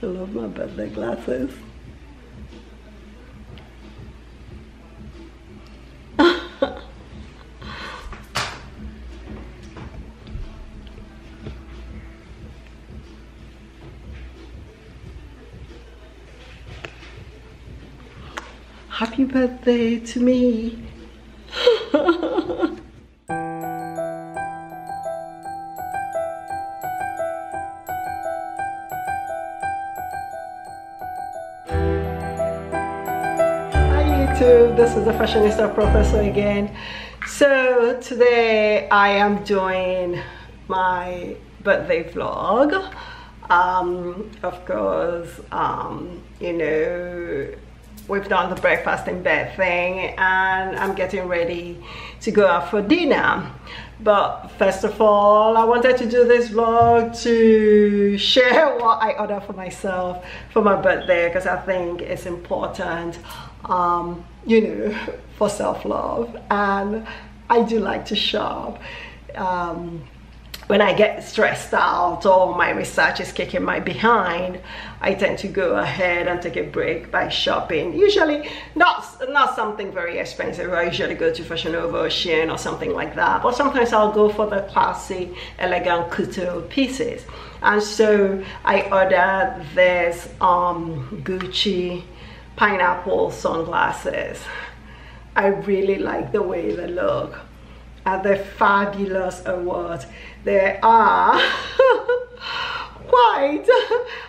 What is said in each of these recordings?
I love my birthday glasses. Happy birthday to me. YouTube, this is the Fashionista Professor again. So today I am doing my birthday vlog. Um, of course, um, you know, we've done the breakfast in bed thing and I'm getting ready to go out for dinner. But first of all, I wanted to do this vlog to share what I ordered for myself for my birthday because I think it's important, um, you know, for self-love. And I do like to shop. Um, when I get stressed out or my research is kicking my behind, I tend to go ahead and take a break by shopping. Usually not, not something very expensive. I usually go to Fashion Nova or Shein or something like that. But sometimes I'll go for the classy, elegant couture pieces. And so I ordered this um, Gucci pineapple sunglasses. I really like the way they look. And they're fabulous awards they are quite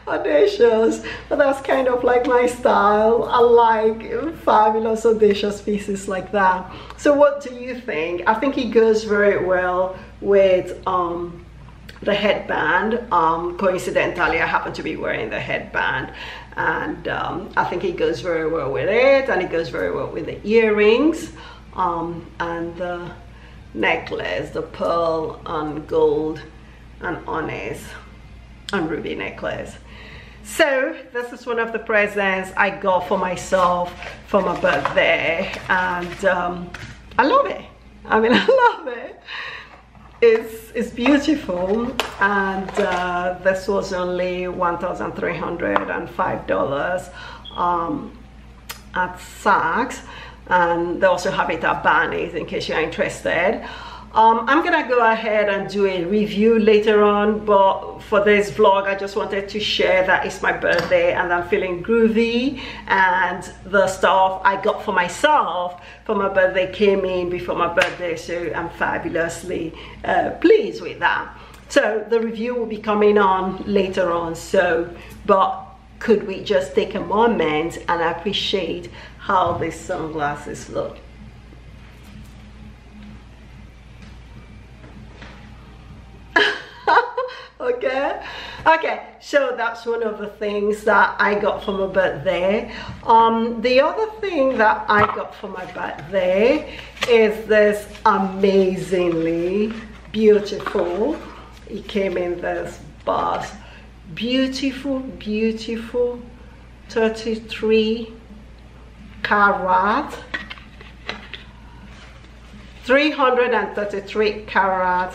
audacious but that's kind of like my style. I like fabulous audacious pieces like that. So what do you think? I think it goes very well with um the headband. Um coincidentally i happen to be wearing the headband. And um, i think it goes very well with it and it goes very well with the earrings. Um, and the necklace, the pearl and gold and onyx and ruby necklace. So this is one of the presents I got for myself for my birthday and um, I love it. I mean, I love it. It's, it's beautiful and uh, this was only $1,305 um, at Saks and they also have it at Barney's in case you're interested. Um, I'm gonna go ahead and do a review later on but for this vlog I just wanted to share that it's my birthday and I'm feeling groovy and the stuff I got for myself for my birthday came in before my birthday so I'm fabulously uh, pleased with that so the review will be coming on later on so but could we just take a moment and appreciate how these sunglasses look. okay. Okay so that's one of the things that i got for my birthday. Um the other thing that i got for my birthday is this amazingly beautiful it came in this box beautiful beautiful 33 carat 333 carat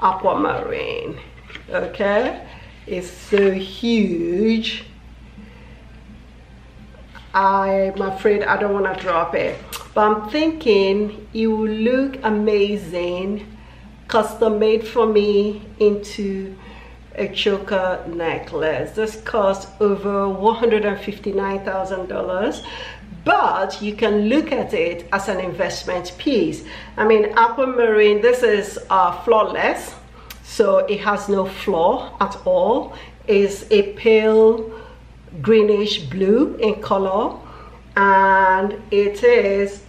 aquamarine okay? It's so huge. I'm afraid I don't want to drop it. But I'm thinking it will look amazing custom made for me into a choker necklace this cost over $159,000 but you can look at it as an investment piece. I mean, aquamarine, this is uh, flawless, so it has no flaw at all. Is a pale greenish blue in color, and it is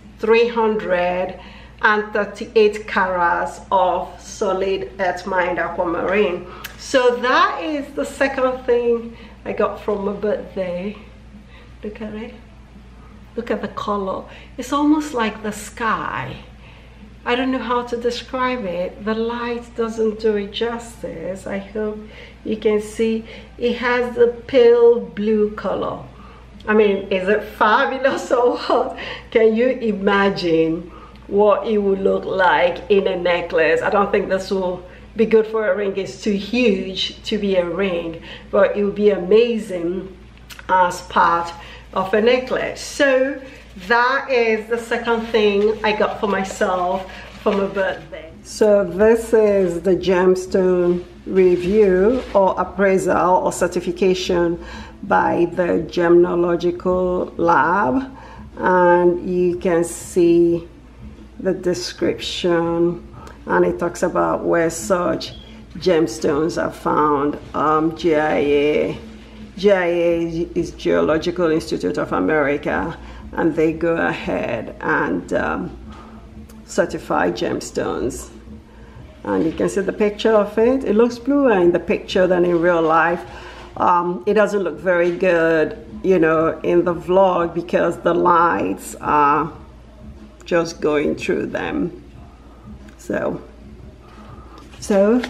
338 carats of solid earth mined aquamarine. So that is the second thing I got from my birthday. Look at it. Look at the color. It's almost like the sky. I don't know how to describe it. The light doesn't do it justice. I hope you can see it has the pale blue color. I mean, is it fabulous or what? Can you imagine what it would look like in a necklace? I don't think this will be good for a ring. It's too huge to be a ring, but it would be amazing as part of a necklace. So that is the second thing I got for myself for my birthday. So this is the gemstone review or appraisal or certification by the Gemological Lab and you can see the description and it talks about where such gemstones are found. Um, GIA, GIA is Geological Institute of America and they go ahead and um, certify gemstones. And you can see the picture of it. It looks bluer in the picture than in real life. Um, it doesn't look very good, you know, in the vlog because the lights are just going through them. So, so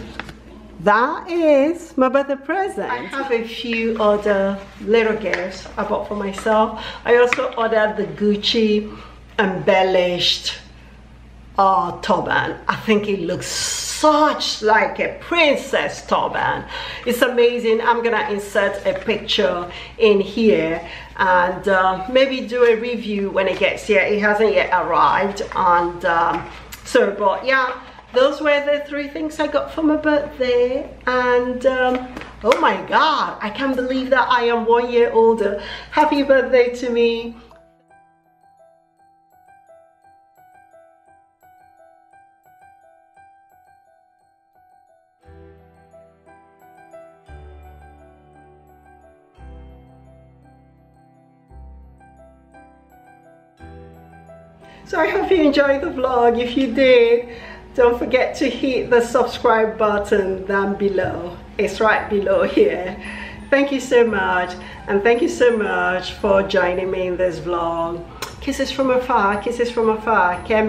that is my birthday present. I have a few other little gifts I bought for myself. I also ordered the Gucci embellished uh, turban. I think it looks such like a princess turban. It's amazing. I'm gonna insert a picture in here and uh, maybe do a review when it gets here. It hasn't yet arrived and um, so but yeah those were the three things I got for my birthday and um, oh my god I can't believe that I am one year older happy birthday to me So I hope you enjoyed the vlog. If you did, don't forget to hit the subscribe button down below. It's right below here. Thank you so much. And thank you so much for joining me in this vlog. Kisses from afar, kisses from afar. Que